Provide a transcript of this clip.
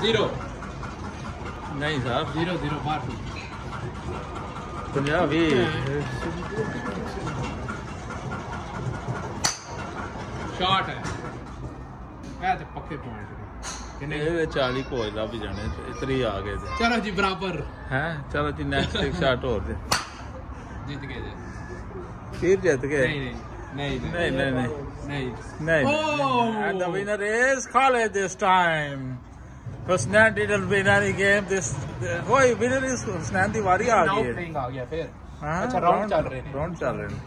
Zero ਨਹੀਂ ਸਾਹਿਬ zero zero ਬਾਹਰ 50 ਵੀ shot ਹੈ ਇਹ ਤੇ ਪੱਕੇ ਪੁਆਇੰਟ ਨੇ ਕਿੰਨੇ ਇਹਦੇ 40 ਕੋਚ ਦਾ ਵੀ ਜਾਣੇ ਇਤਰੀ ਆ ਗਏ ਤੇ ਚਲੋ ਜੀ ਬਰਾਬਰ ਹੈ ਚਲੋ ਜੀ ਨੈਕਸਟ ਇੱਕ ਸ਼ਾਟ ਹੋਰ ਦੇ ਜਿੱਤ ਗਏ ਜੀ ਫਿਰ ਜਿੱਤ ਗਏ ਨਹੀਂ ਨਹੀਂ ਨਹੀਂ ਨਹੀਂ ਨਹੀਂ ਨਹੀਂ ਨਹੀਂ ਨਹੀਂ Oh! and the winner is Khaled this time Husnan did a winner game. This why winner is Husnan Tiwari आ गई है. Now playing आ गया फिर. अच्छा round चल रहे हैं. Round चल रहे हैं.